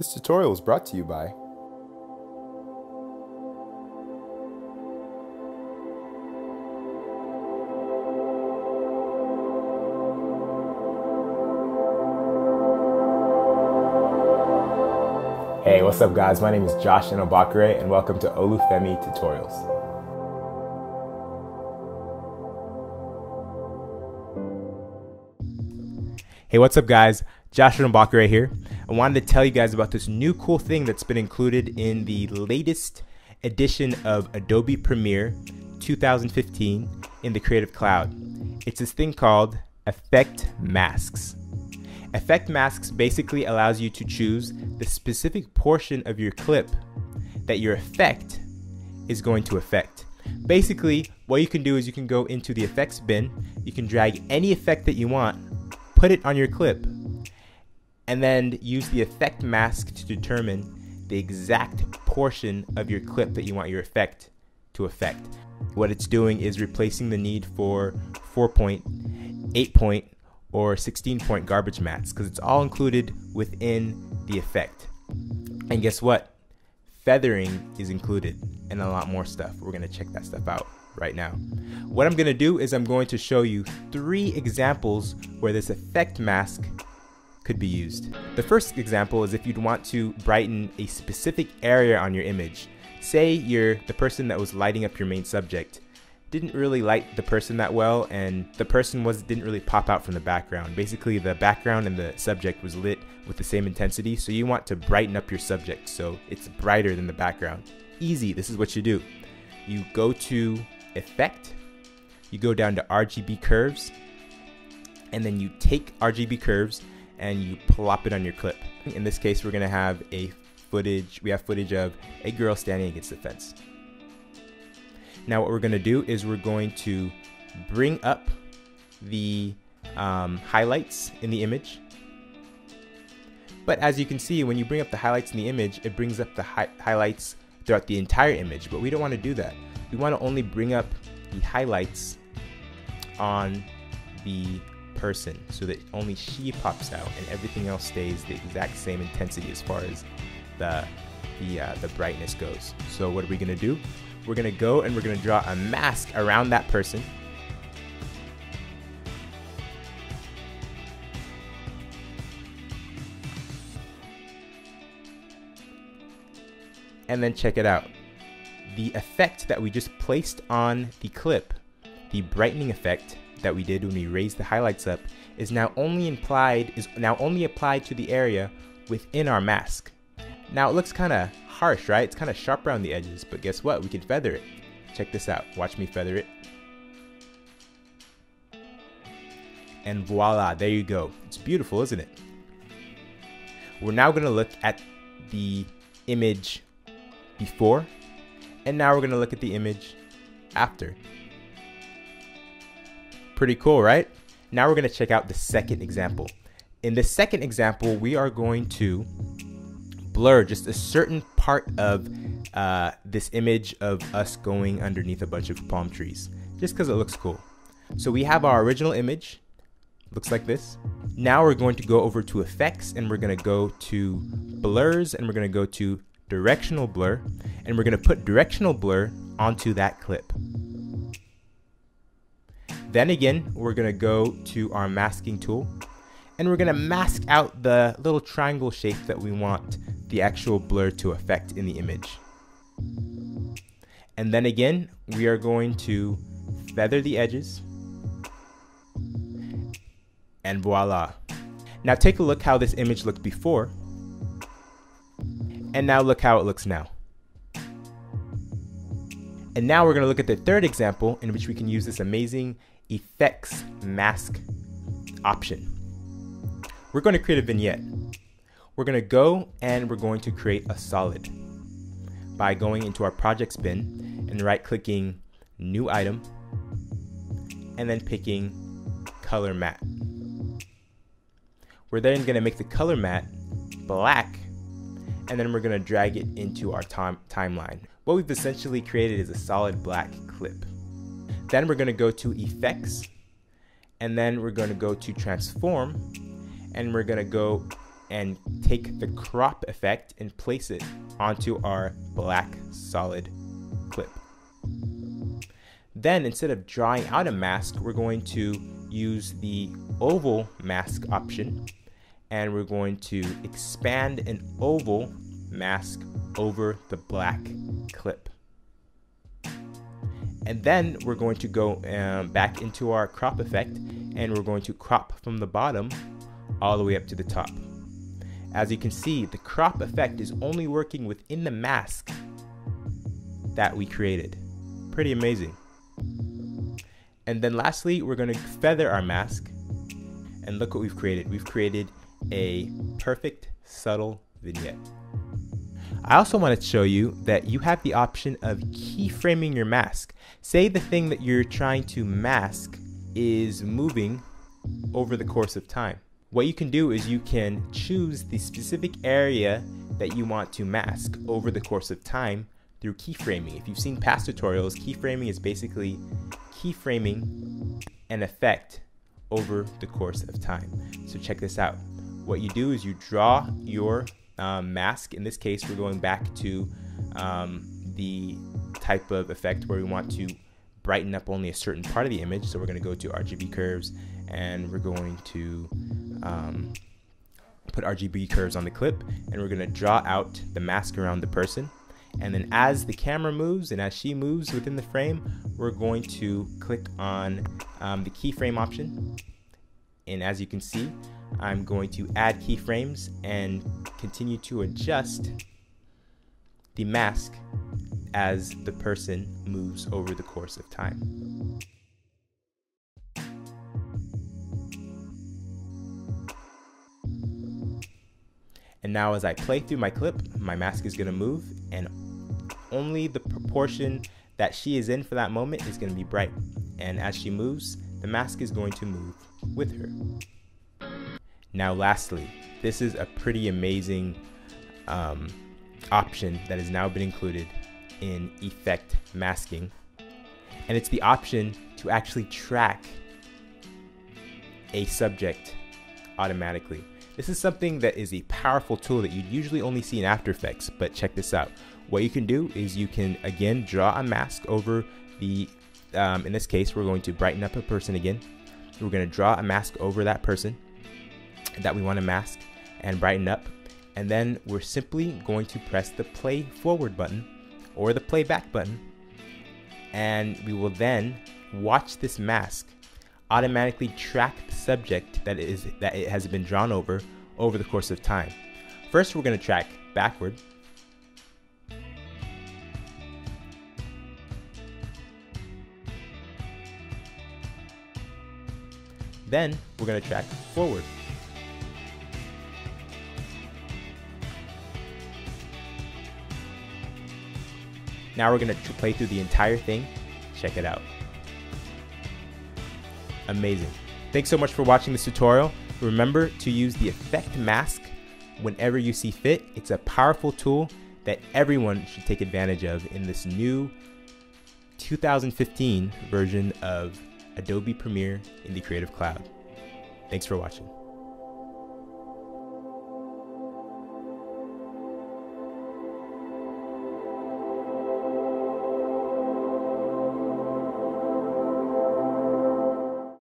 This tutorial is brought to you by Hey, what's up guys? My name is Josh Enobakare and welcome to Olufemii Tutorials. Hey, what's up guys? Josh Enobakare here. I wanted to tell you guys about this new cool thing that's been included in the latest edition of Adobe Premiere 2015 in the Creative Cloud. It's this thing called Effect Masks. Effect Masks basically allows you to choose the specific portion of your clip that your effect is going to affect. Basically, what you can do is you can go into the effects bin, you can drag any effect that you want, put it on your clip, and then use the effect mask to determine the exact portion of your clip that you want your effect to affect. What it's doing is replacing the need for 4 point, 8 point, or 16 point garbage mattes because it's all included within the effect. And guess what? Feathering is included and a lot more stuff. We're going to check that stuff out right now. What I'm going to do is I'm going to show you three examples where this effect mask could be used. The first example is if you'd want to brighten a specific area on your image. Say you're the person that was lighting up your main subject didn't really light the person that well and the person was didn't really pop out from the background. Basically the background and the subject was lit with the same intensity so you want to brighten up your subject so it's brighter than the background. Easy, this is what you do. You go to effect, you go down to RGB curves and then you take RGB curves and you plop it on your clip. In this case we're to have a footage, we have footage of a girl standing against the fence. Now what we're to do is we're going to bring up the um, highlights in the image. But as you can see, when you bring up the highlights in the image, it brings up the hi highlights throughout the entire image, but we don't want to do that. We want to only bring up the highlights on the person so that only she pops out and everything else stays the exact same intensity as far as the the, uh, the brightness goes. So what are we to do? we're gonna go and we're gonna draw a mask around that person. And then check it out. The effect that we just placed on the clip, the brightening effect that we did when we raised the highlights up, is now only implied is now only applied to the area within our mask. Now it looks kind of harsh, right? It's kind of sharp around the edges, but guess what? We can feather it. Check this out. Watch me feather it. And voila, there you go. It's beautiful, isn't it? We're now going to look at the image before, and now we're going to look at the image after. Pretty cool, right? Now we're going to check out the second example. In the second example, we are going to blur just a certain part of uh, this image of us going underneath a bunch of palm trees, just because it looks cool. So we have our original image, looks like this. Now we're going to go over to effects and we're going to go to blurs and we're going to go to directional blur and we're going to put directional blur onto that clip. Then again, we're going to go to our masking tool and we're going to mask out the little triangle shape that we want the actual blur to affect in the image. And then again, we are going to feather the edges. And voila. Now take a look how this image looked before. And now look how it looks now. And now we're going to look at the third example in which we can use this amazing effects mask option. We're going to create a vignette. We're going to go and we're going to create a solid by going into our projects bin and right clicking new item and then picking color matte. We're then going to make the color matte black and then we're going to drag it into our time timeline. What we've essentially created is a solid black clip. Then we're going to go to effects and then we're going to go to transform and we're going to go and take the crop effect and place it onto our black solid clip. Then instead of drawing out a mask, we're going to use the oval mask option and we're going to expand an oval mask over the black clip. And then we're going to go um, back into our crop effect and we're going to crop from the bottom all the way up to the top. As you can see, the crop effect is only working within the mask that we created. Pretty amazing. And then lastly, we're going to feather our mask. And look what we've created. We've created a perfect subtle vignette. I also want to show you that you have the option of keyframing your mask. Say the thing that you're trying to mask is moving over the course of time. What you can do is you can choose the specific area that you want to mask over the course of time through keyframing. If you've seen past tutorials, keyframing is basically keyframing an effect over the course of time. So check this out. What you do is you draw your um, mask. In this case, we're going back to um, the type of effect where we want to brighten up only a certain part of the image. So we're going to go to RGB curves and we're going to um, put RGB curves on the clip and we're going to draw out the mask around the person. And then as the camera moves and as she moves within the frame, we're going to click on um, the keyframe option. And as you can see, I'm going to add keyframes and continue to adjust the mask as the person moves over the course of time. And now as I play through my clip, my mask is gonna move and only the proportion that she is in for that moment is gonna be bright. And as she moves, the mask is going to move with her. Now lastly, this is a pretty amazing um, option that has now been included in effect masking. And it's the option to actually track a subject automatically. This is something that is a powerful tool that you'd usually only see in After Effects, but check this out. What you can do is you can again draw a mask over the, um, in this case, we're going to brighten up a person again. We're going to draw a mask over that person that we want to mask and brighten up. And then we're simply going to press the play forward button or the playback button. And we will then watch this mask automatically track the subject that is that it has been drawn over over the course of time. First, we're going to track backward. Then we're going to track forward. Now we're going to play through the entire thing. Check it out amazing. Thanks so much for watching this tutorial. Remember to use the effect mask whenever you see fit. It's a powerful tool that everyone should take advantage of in this new 2015 version of Adobe Premiere in the Creative Cloud. Thanks for watching.